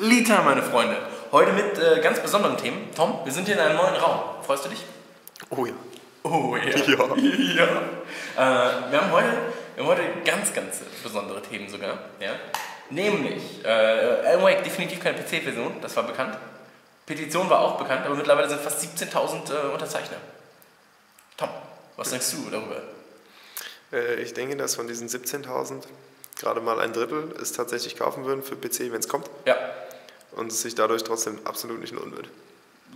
Lita, meine Freunde. Heute mit äh, ganz besonderen Themen. Tom, wir sind hier in einem neuen Raum. Freust du dich? Oh ja. Oh ja. Ja. ja. Äh, wir, haben heute, wir haben heute ganz, ganz besondere Themen sogar. Ja? Nämlich, äh, Alan Wake, definitiv keine PC-Version, das war bekannt. Petition war auch bekannt, aber mittlerweile sind fast 17.000 äh, Unterzeichner. Tom, was denkst du darüber? Äh, ich denke, dass von diesen 17.000 gerade mal ein Drittel es tatsächlich kaufen würden für PC, wenn es kommt. Ja, Und es sich dadurch trotzdem absolut nicht lohnen wird.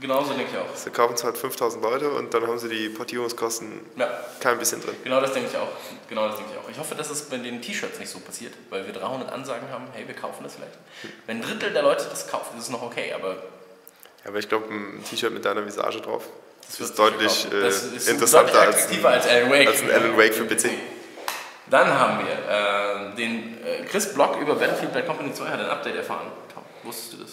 genauso denke ich auch. Sie kaufen es halt 5.000 Leute und dann haben sie die Portierungskosten Ja, kein bisschen drin. genau das denke ich auch. Genau das denke ich auch. Ich hoffe, dass es bei den T-Shirts nicht so passiert, weil wir 300 Ansagen haben, hey, wir kaufen das vielleicht. Wenn ein Drittel der Leute das kaufen, ist es noch okay, aber Ja, aber ich glaube, ein T-Shirt mit deiner Visage drauf, das ist deutlich sich äh, Das ist interessanter als ein, als Alan Wake. als ein Alan Wake für PC. Dann haben wir äh, den äh, Chris Block über Battlefield Bad Company 2 hat ein Update erfahren. Tom, wusstest du das?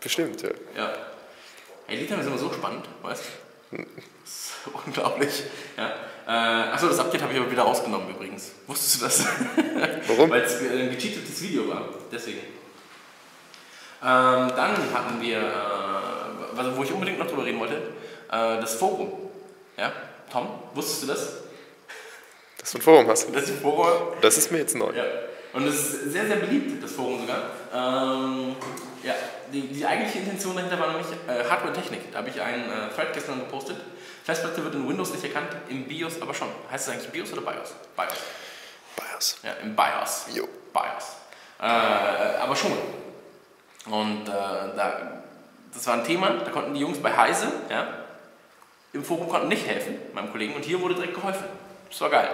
Bestimmt, ja. Ja. Hey, Liedern ist immer so spannend, weißt du? Das ist unglaublich. Ja. Äh, achso, das Update habe ich aber wieder rausgenommen übrigens. Wusstest du das? Warum? Weil es ein gecheatetes Video war. Deswegen. Ähm, dann hatten wir, äh, was- wo ich unbedingt noch drüber reden wollte, äh, das Forum. Ja? Tom, wusstest du das? Dass du ein Forum hast. Das Forum Das ist mir jetzt neu. Ja. Und es ist sehr, sehr beliebt, das Forum sogar. Ähm, ja, die, die eigentliche Intention dahinter war nämlich äh, Hardware-Technik. Da habe ich einen äh, Thread gestern gepostet. Festplatte wird in Windows nicht erkannt, im BIOS aber schon. Heißt es eigentlich BIOS oder BIOS? BIOS. BIOS. Ja, im BIOS. Jo. BIOS. Äh, aber schon. Und äh, da, das war ein Thema, da konnten die Jungs bei Heise, ja, im Forum konnten nicht helfen, meinem Kollegen, und hier wurde direkt geholfen. Das war geil.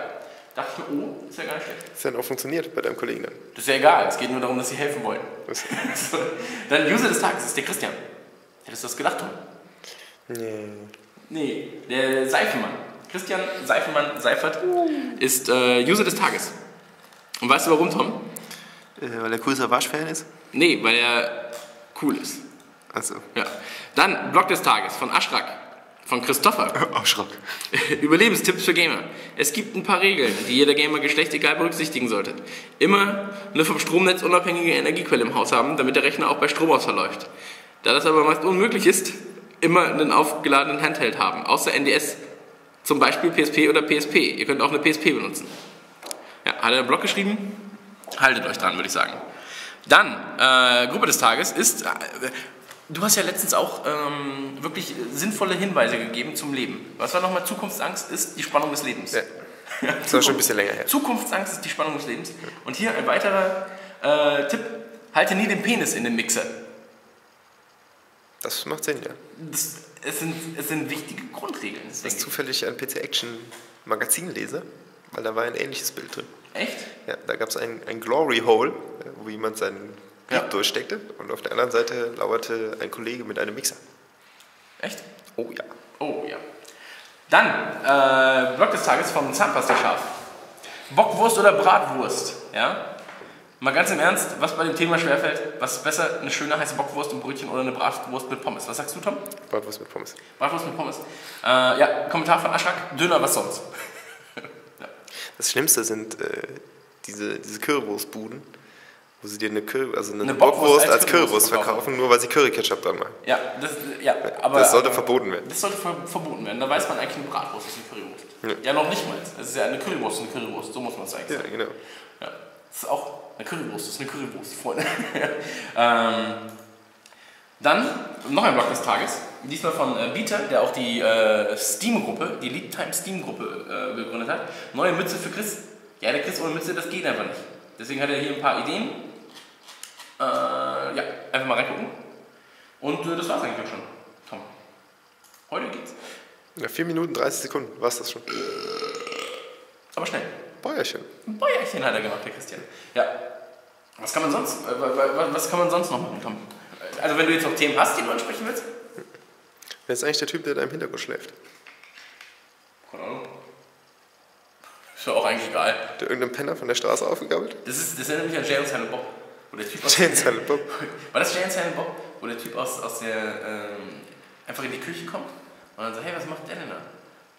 Da dachte ich mir, oh, ist ja gar nicht schlecht. Das hat auch funktioniert bei deinem Kollegen dann. Das ist ja egal, es geht nur darum, dass sie helfen wollen. So, Dann User des Tages ist der Christian. Hättest du das gedacht, Tom? nee. Nee, der Seifenmann. Christian Seifenmann Seifert ist äh, User des Tages. Und weißt du warum, Tom? Äh, weil er coolster Waschfan ist? Nee, weil er cool ist. Also. Ja. Dann Blog des Tages von Aschrak, von Christopher. Ausschrock. Überlebenstipps für Gamer. Es gibt ein paar Regeln, die jeder Gamer geschlechtegal berücksichtigen sollte. Immer eine vom Stromnetz unabhängige Energiequelle im Haus haben, damit der Rechner auch bei Stromausfall läuft. Da das aber meist unmöglich ist, immer einen aufgeladenen Handheld haben, außer NDS. Zum Beispiel PSP oder PSP. Ihr könnt auch eine PSP benutzen. Ja, hat er einen Blog geschrieben? Haltet euch dran, würde ich sagen. Dann, äh, Gruppe des Tages ist, äh, du hast ja letztens auch ähm, wirklich sinnvolle Hinweise gegeben zum Leben. Was war nochmal Zukunftsangst ist die Spannung des Lebens. Ja. Das war schon ein bisschen länger her. Zukunftsangst ist die Spannung des Lebens. Und hier ein weiterer äh, Tipp, halte nie den Penis in den Mixer. Das macht Sinn, ja. Das, es, sind, es sind wichtige Grundregeln. Das denke ist zufällig ein PC Action Magazin lese, weil da war ein ähnliches Bild drin. ich. Echt? Ja, da gab es ein, ein Glory Hole, wo jemand seinen Ja. durchsteckte und auf der anderen Seite lauerte ein Kollege mit einem Mixer. Echt? Oh ja. Oh ja. Dann, äh, Blog des Tages vom Zahnpasta Schaf. Bockwurst oder Bratwurst? Ja? Mal ganz im Ernst, was bei dem Thema schwerfällt, was ist besser, eine schöne heiße Bockwurst im Brötchen oder eine Bratwurst mit Pommes? Was sagst du, Tom? Bratwurst mit Pommes. Bratwurst mit Pommes. Äh, ja, Kommentar von Aschrak, Döner, was sonst? Das Schlimmste sind äh, diese, diese Currywurstbuden, wo sie dir eine, Curry, also eine, Eine Bockwurst Bockwurst als als Currywurst verkaufen. nur weil sie Curry-Ketchup dran machen. Ja, das, ja aber. Das sollte aber, verboten werden. Das sollte ver verboten werden. Da weiß man eigentlich, eine Bratwurst ist eine Currywurst. Ja, Ja. noch nicht mal. Es ist ja eine Currywurst, eine Currywurst. So muss man es eigentlich Ja, sagen. genau. Ja. Das ist auch eine Currywurst, das ist eine Currywurst, Freunde. ähm, dann noch ein Blog des Tages. Diesmal von äh, Bieter, der auch die äh, Steam-Gruppe, die Lead Time Steam-Gruppe äh, gegründet hat. Neue Mütze für Chris. Ja, der Chris ohne Mütze, das geht einfach nicht. Deswegen hat er hier ein paar Ideen. Äh, ja, einfach mal reingucken. Und äh, das war's eigentlich auch schon. Tom. Heute geht's. Ja, 4 Minuten 30 Sekunden war es das schon. Aber schnell. Bäuerchen. Ein Bäuerchen hat er gemacht, der Christian. Ja. Was kann man sonst, äh, wa- wa- was kann man sonst noch machen, Tom? Also wenn du jetzt noch Themen hast, die du ansprechen willst? Wer ist eigentlich der Typ, der da im Hintergrund schläft? Keine Ahnung. Ist ja auch eigentlich egal. Der irgendeinen Penner von der Straße aufgegabelt? Das, ist, das erinnert mich an Jay und Silent Bob. Wo der typ aus, Jay und Silent Bob. War das Jay und Silent Bob? Wo der Typ aus, aus der, ähm, einfach in die Küche kommt und dann so, hey, was macht der denn da?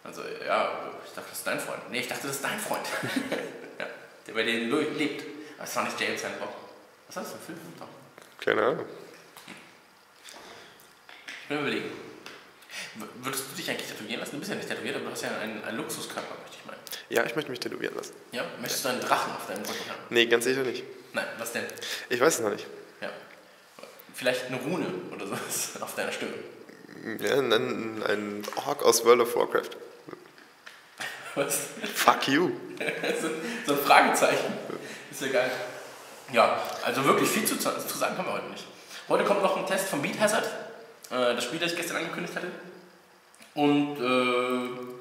Also, ja, ich dachte, das ist dein Freund. Nee, ich dachte, das ist dein Freund. ja, der bei denen lebt. Das war nicht James Silent Bob. Was ist das für ein Film? Doch. Keine Ahnung. Ich bin überlegen. Würdest du dich eigentlich tätowieren lassen? Du bist ja nicht tätowiert, aber du hast ja einen, einen Luxuskörper, möchte ich meinen. Ja, ich möchte mich tätowieren lassen. Ja? Möchtest du einen Drachen auf deinem Rücken haben? Nee, ganz sicher nicht. Nein, was denn? Ich weiß es noch nicht. Ja. Vielleicht eine Rune oder sowas auf deiner Stimme. Ja, ein, ein Ork aus World of Warcraft. Was? Fuck you. so, ein Fragezeichen. Ist ja geil. Ja, also wirklich viel zu, zu sagen haben wir heute nicht. Heute kommt noch ein Test von Beat Hazard. Äh, das Spiel, das ich gestern angekündigt hatte. Und äh,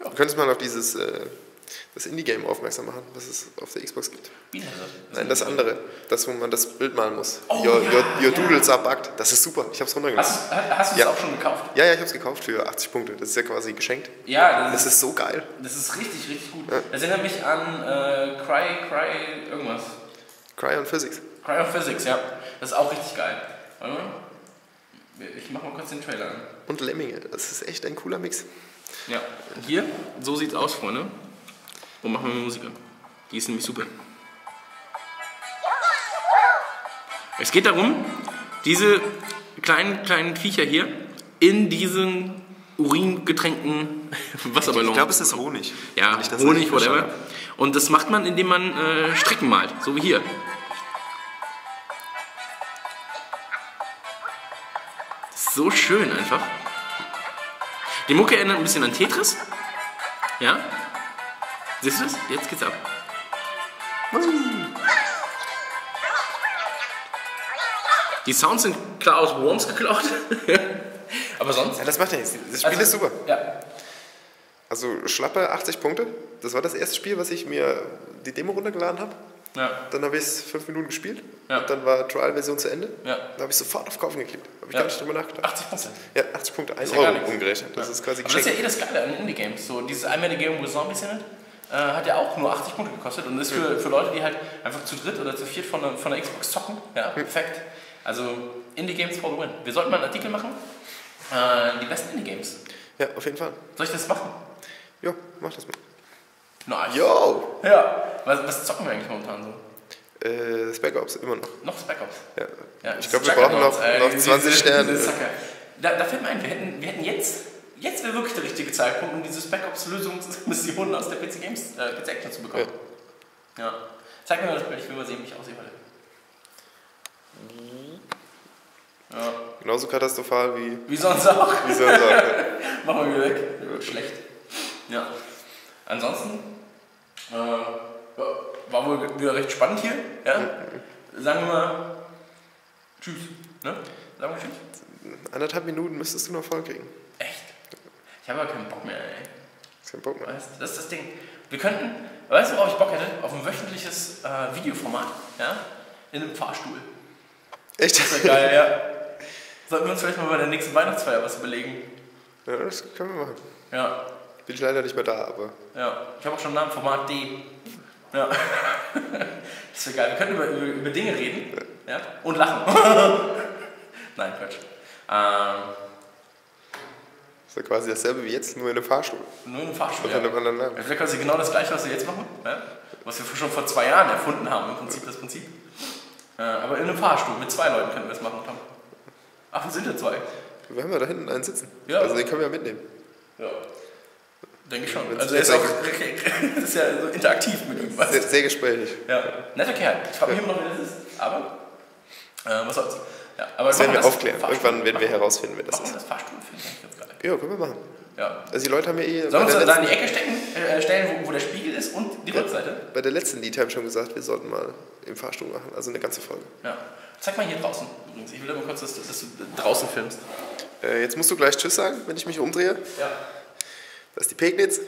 Du könntest mal auf dieses äh, das Indie-Game aufmerksam machen, was es auf der Xbox gibt. Beat Hazard. Nein, das andere. Das, wo man das Bild malen muss. Oh, your, ja, your, your ja. Doodles are bugged. Das ist super. Ich hab's runtergeladen. Hast, hast, hast du es Ja. auch schon gekauft? Ja, ja, ich hab's gekauft für 80 Punkte. Das ist ja quasi geschenkt. Ja, Das ist so geil. Das ist richtig, richtig gut. Das erinnert mich an äh, Cry, Cry, irgendwas. Cryon Physics. Cry of Physics, ja. Das ist auch richtig geil. Warte mal. Ich mach mal kurz den Trailer an. Und Lemminge. Das ist echt ein cooler Mix. Ja, hier, so sieht's aus, Freunde. Wo machen wir Musik an? Die ist nämlich super. Es geht darum, diese kleinen, kleinen Viecher hier in diesen uringetränkten Wasserballon. Ich glaube, es ist Honig. Ja, Honig, whatever. Und das macht man, indem man äh, Strecken malt, so wie hier. So schön einfach. Die Mucke erinnert ein bisschen an Tetris. Ja? Siehst du das? Jetzt geht's ab. Die Sounds sind klar aus Worms geklaut. Aber sonst? Ja, das macht ja nichts. Das Spiel ist super. Ja. Also schlappe 80 Punkte. Das war das erste Spiel, was ich mir die Demo runtergeladen habe. Ja. Dann habe ich es fünf Minuten gespielt. Ja. Und dann war Trial-Version zu Ende. Ja. Dann habe ich sofort auf Kaufen geklickt. Habe ich Ja. gar nicht drüber nachgedacht. 80 Prozent. Ja, 80 Punkte, 1 Ist ja gar Euro umgerechnet. Das ist quasi Aber das ist geschenkt. ja eh das Geile an Indie-Games. So, dieses einmal die Game with Zombies in it äh, hat ja auch nur 80 Punkte gekostet und ist für, für Leute, die halt einfach zu dritt oder zu viert von der, von der Xbox zocken. Ja, perfekt. Also Indie-Games for the win. Wir sollten mal einen Artikel machen. Äh, die besten Indie-Games. Ja, auf jeden Fall. Soll ich das machen? Jo, mach das mal. Nice. Yo! Ja. Was, was zocken wir eigentlich momentan so? Äh, Spec Ops, immer noch. Noch Spec Ops. Ja. Ja, Ich glaube, wir brauchen noch, äh, noch diese- 20 diese- Sterne. Da, da fällt mir ein, wir hätten, wir hätten jetzt, jetzt wäre wirklich der richtige Zeitpunkt, um diese Spec Ops Lösungsmissionen aus der PC Games, äh, Action zu bekommen. Ja. Zeig mir mal das Bild, ich will mal sehen, wie ich aussehe heute. Ja. Genauso katastrophal wie, Wie sonst auch. wie so ein Sache. Machen wir wieder weg. Wird schlecht. Ja. Ansonsten äh, ja, war wohl wieder recht spannend hier. Ja. Sagen wir mal Tschüss. Ne? Sagen wir Tschüss. Anderthalb Minuten müsstest du noch voll kriegen. Echt? Ich habe aber keinen Bock mehr, ey. Ist kein Bock mehr. Weißt, das ist das Ding. Wir könnten, weißt du, worauf ich Bock hätte? Auf ein wöchentliches äh, Videoformat, ja? In einem Fahrstuhl. Echt? Das wäre geil, ja. Sollten wir uns vielleicht mal bei der nächsten Weihnachtsfeier was überlegen. Ja, das können wir machen. Ja, Bin ich leider nicht mehr da, aber ja. Ich habe auch schon einen Namen, Format D. Ja. Das wäre geil. Wir könnten über, über, über Dinge reden ja? und lachen. Nein, Quatsch. Ähm, ist ja quasi dasselbe wie jetzt, nur in einem Fahrstuhl. nur in einem Fahrstuhl. Unter Ja. einem anderen Namen. Das wäre quasi genau das gleiche, was wir jetzt machen. Ja? Was wir schon vor zwei Jahren erfunden haben, im Prinzip das Prinzip. Äh, aber in einem Fahrstuhl, mit zwei Leuten können wir das machen, Tom. Ach, wir sind ja zwei. Wir haben ja da hinten einen sitzen. Ja. Also den können wir ja mitnehmen. Ja. Denke ich schon. Wenn's Also er ist auch das ist ja so interaktiv mit ihm. weißt? Sehr, sehr gesprächig. Ja, netter Kerl. Ich frage mich immer noch, wer das ist. Aber, äh, was soll's. Ja, aber Das werden wir machen aufklären. Irgendwann werden wir herausfinden, wer das Machen wir ist. das Fahrstuhl, finde ich eigentlich ganz geil. Ja, können wir machen. Ja. Also die Leute haben ja eh Sollen wir uns da in die Ecke stecken, äh, stellen, wo, wo der Spiegel ist und die Rückseite? bei der letzten Lead Time schon gesagt, wir sollten mal im Fahrstuhl machen. Also eine ganze Folge. Ja. Zeig mal hier draußen übrigens. Ich will aber kurz, dass du, dass du draußen filmst. Äh, jetzt musst du gleich Tschüss sagen, wenn ich mich umdrehe. Ja. Das ist die Pegnitz.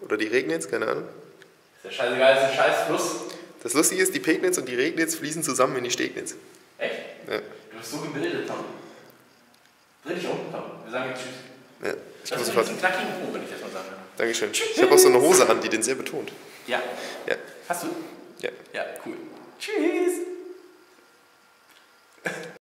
Oder die Regnitz, keine Ahnung. Ist ja scheißegal, ist ein scheiß Fluss. Das Lustige ist, die Pegnitz und die Regnitz fließen zusammen in die Stegnitz. Echt? Ja. Du bist so gebildet, Tom. Dreh dich um, Tom. Wir sagen jetzt Tschüss. Ja, ich das muss ist ein knackigen Po, wenn ich das mal sage. Dankeschön. Tschüss. Ich habe auch so eine Hose an, die den sehr betont. Ja. ja. Hast du? Ja. Ja, cool. Tschüss.